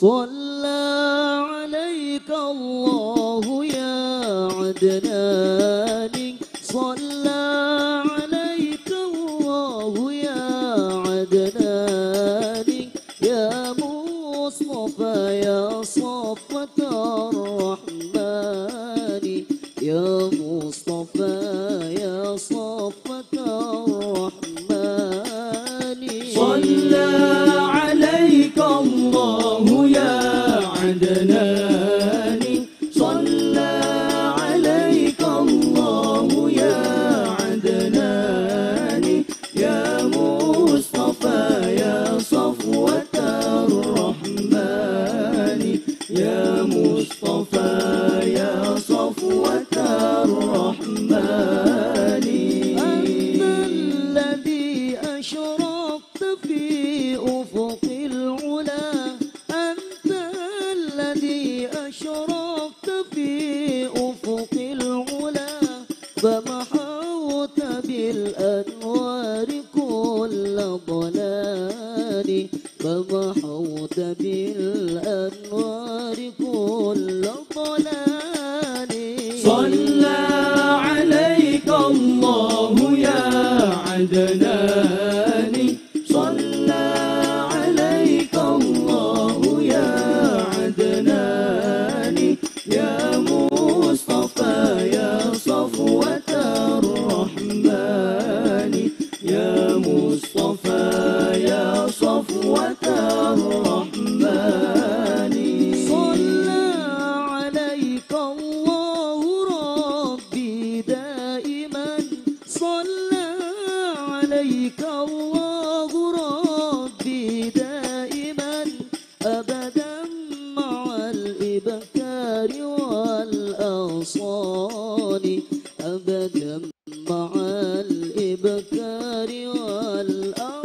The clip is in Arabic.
صلى عليك الله يا عدنان. صلى عليك الله يا عدنان. يا مصطفى يا صفة الرحمن. يا أشرقت في أفق العلا أنت الذي في أفق العلا. بالأنوار كل ضلال بالأنوار كل ضلال. صلى عليك الله يا عدنان. صلى عليك الله ربي دائما صلى عليك الله ربي دائما أبدا مع الإبكار والأوصال أبدا مع الإبكار والأوصال